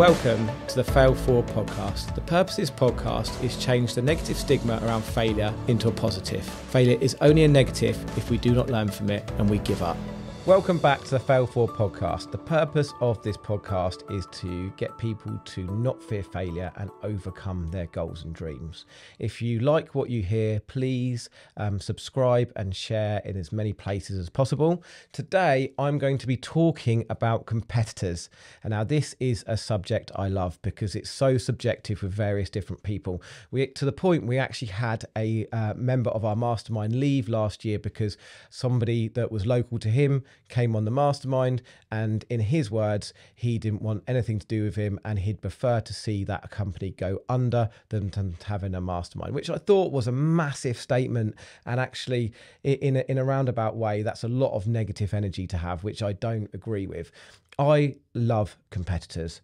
Welcome to the Fail Forward podcast. The purpose of this podcast is change the negative stigma around failure into a positive. Failure is only a negative if we do not learn from it and we give up. Welcome back to the Fail Forward podcast. The purpose of this podcast is to get people to not fear failure and overcome their goals and dreams. If you like what you hear, please um, subscribe and share in as many places as possible. Today, I'm going to be talking about competitors. And now, this is a subject I love because it's so subjective with various different people. We to the point we actually had a uh, member of our mastermind leave last year because somebody that was local to him came on the mastermind, and in his words, he didn't want anything to do with him, and he'd prefer to see that company go under than to having a mastermind, which I thought was a massive statement. And actually, in a, in a roundabout way, that's a lot of negative energy to have, which I don't agree with. I love competitors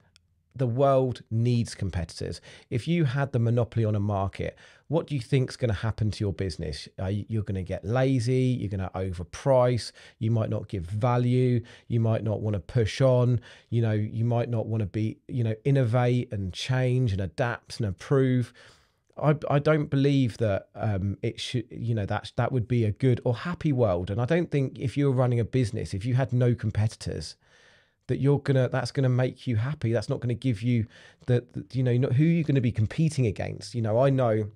the world needs competitors. If you had the monopoly on a market, what do you think is going to happen to your business? You're going to get lazy, you're going to overprice, you might not give value, you might not want to push on, you know, you might not want to be, you know, innovate and change and adapt and improve. I, I don't believe that um, it should you know that that would be a good or happy world and I don't think if you're running a business if you had no competitors that you're gonna that's gonna make you happy that's not gonna give you the, the you know not who you're gonna be competing against you know i know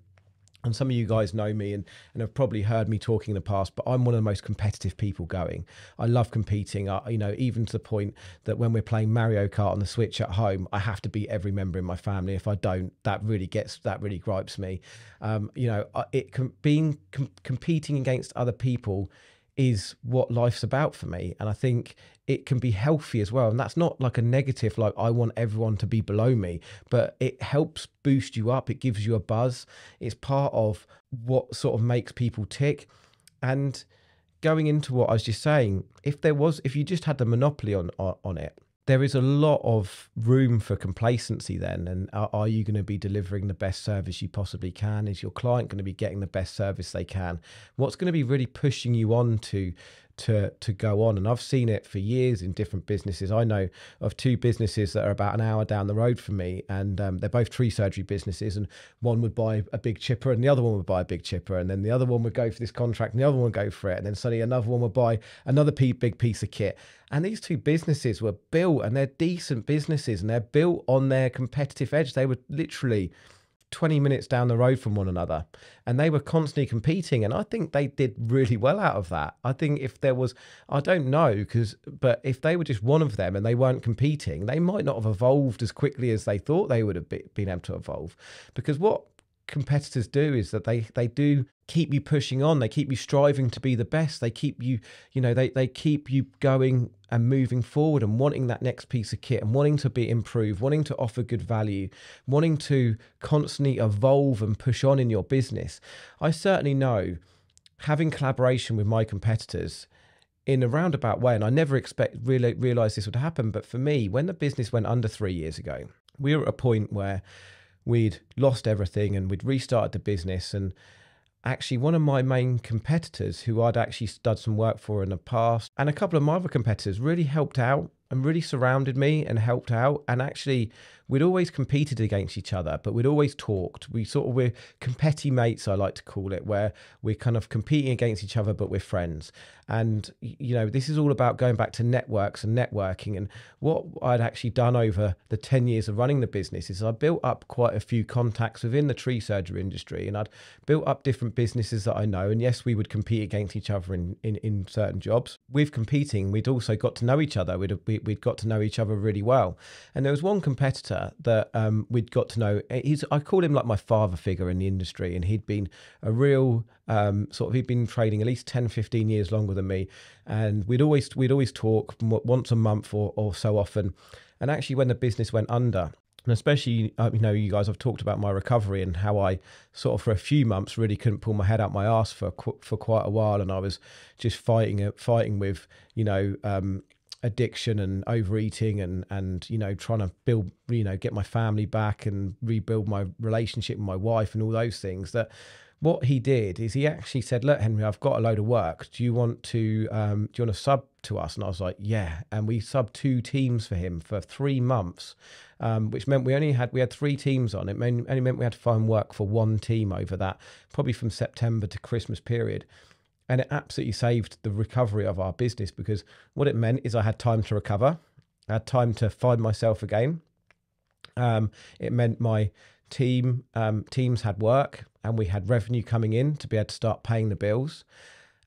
and some of you guys know me and, and have probably heard me talking in the past, but I'm one of the most competitive people going. I love competing. I, you know, even to the point that when we're playing Mario Kart on the Switch at home, I have to beat every member in my family. If I don't, that really gets that really gripes me. Um, you know, it can being com- competing against other people is what life's about for me. And I think it can be healthy as well. And that's not like a negative, like I want everyone to be below me, but it helps boost you up. It gives you a buzz. It's part of what sort of makes people tick. And going into what I was just saying, if there was, if you just had the monopoly on, on, on it, there is a lot of room for complacency then and are, are, you going to be delivering the best service you possibly can? Is your client going to be getting the best service they can? What's going to be really pushing you on to to to go on. And I've seen it for years in different businesses. I know of two businesses that are about an hour down the road from me and um, they're both tree surgery businesses and one would buy a big chipper and the other one would buy a big chipper and then the other one would go for this contract and the other one would go for it and then suddenly another one would buy another big piece of kit. And these two businesses were built and they're decent businesses and they're built on their competitive edge. They were literally 20 minutes down the road from one another. And they were constantly competing and i think they did really well out of that. I think if there was i don't know because but if they were just one of them and they weren't competing they might not have evolved as quickly as they thought they would have been able to evolve. Because what competitors do is that they they do keep you pushing on. They keep you striving to be the best. They keep you you know they they keep you going and moving forward and wanting that next piece of kit and wanting to be improved wanting to offer good value wanting to constantly evolve and push on in your business. I certainly know having collaboration with my competitors in a roundabout way and i never expect really realized this would happen but for me when the business went under 3 years ago we were at a point where we'd lost everything and we'd restarted the business. And actually, one of my main competitors, who I'd actually done some work for in the past, and a couple of my other competitors really helped out and really surrounded me and helped out. And actually, we'd always competed against each other, but we'd always talked. We sort of we're competi mates, I like to call it, where we're kind of competing against each other, but we're friends. And you know, this is all about going back to networks and networking. And what I'd actually done over the ten years of running the business is I built up quite a few contacts within the tree surgery industry, and I'd built up different businesses that I know. And yes, we would compete against each other in in, in certain jobs. With competing, we'd also got to know each other. We'd we'd got to know each other really well. And there was one competitor that um, we'd got to know. He's I call him like my father figure in the industry, and he'd been a real um, sort of he'd been trading at least 10, 15 years longer than me, and we'd always we'd always talk once a month or, or so often. And actually, when the business went under, and especially uh, you know you guys have talked about my recovery and how I sort of for a few months really couldn't pull my head out my ass for for quite a while and I was just fighting it fighting with you know um, addiction and overeating and and you know trying to build you know get my family back and rebuild my relationship with my wife and all those things that what he did is he actually said, "Look, Henri, I've got a load of work. Do you want to um, do you want to sub to us?" And I was like, "Yeah." And we subbed two teams for him for three months, um, which meant we only had we had three teams on. It meant, only meant we had to find work for one team over that, probably from September to Christmas period. And it absolutely saved the recovery of our business because what it meant is I had time to recover, I had time to find myself again. Um, it meant my team um, teams had work and we had revenue coming in to be able to start paying the bills,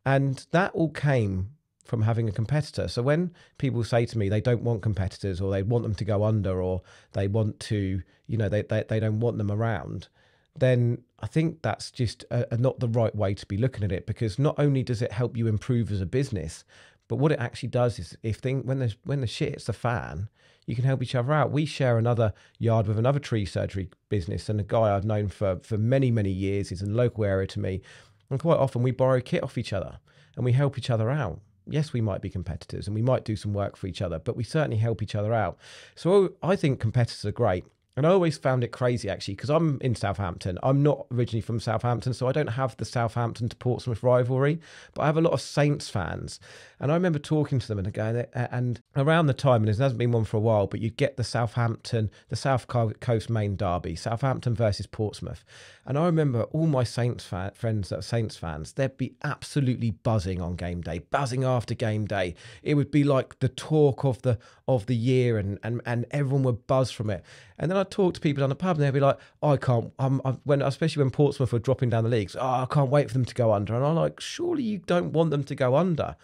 and that all came from having a competitor. So when people say to me they don't want competitors or they want them to go under or they want to, you know, they they, they don't want them around, then I think that's just a, a not the right way to be looking at it because not only does it help you improve as a business, but what it actually does is if thing when there's when the shit hits the fan, you can help each other out. We share another yard with another tree surgery business, and a guy I've known for for many many years. He's in a local area to me, and quite often we borrow kit off each other and we help each other out. Yes, we might be competitors and we might do some work for each other, but we certainly help each other out. So I think competitors are great. And I always found it crazy actually because I'm in Southampton. I'm not originally from Southampton, so I don't have the Southampton to Portsmouth rivalry, but I have a lot of Saints fans. And I remember talking to them and going, and around the time, and it hasn't been one for a while, but you'd get the Southampton, the South Coast main derby, Southampton versus Portsmouth. And I remember all my Saints friends that are Saints fans, they'd be absolutely buzzing on game day, buzzing after game day. It would be like the talk of the of the year, and and and everyone would buzz from it. And then I'd talk to people down the pub, and they'd be like, oh, "I can't." I'm, I'm, when especially when Portsmouth were dropping down the leagues. Oh, I can't wait for them to go under. And I'm like, surely you don't want them to go under.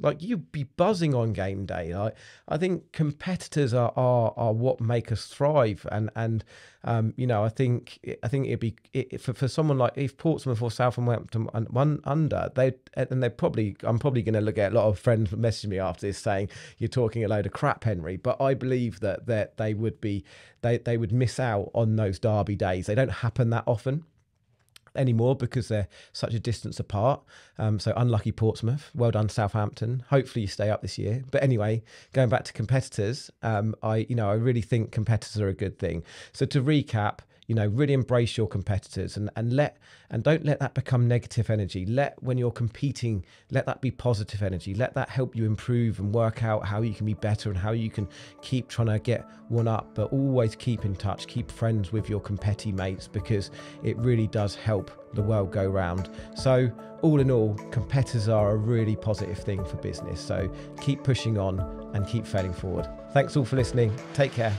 Like you'd be buzzing on game day. Like I think competitors are are, are what make us thrive, and and um, you know I think I think it'd be it, for for someone like if Portsmouth or Southampton one under they and they probably I'm probably going to look at a lot of friends messaging me after this saying you're talking a load of crap, Henri. But I believe that that they would be they they would miss out on those derby days. They don't happen that often anymore because they're such a distance apart. Um, so unlucky Portsmouth. Well done Southampton. Hopefully you stay up this year. But anyway, going back to competitors, um, I you know I really think competitors are a good thing. So to recap, you know really embrace your competitors and and let and don't let that become negative energy. Let when you're competing let that be positive energy. Let that help you improve and work out how you can be better and how you can keep trying to get one up but always keep in touch keep friends with your competi mates because it really does help the world go round. So all in all competitors are a really positive thing for business. So keep pushing on and keep failing forward. Thanks all for listening. Take care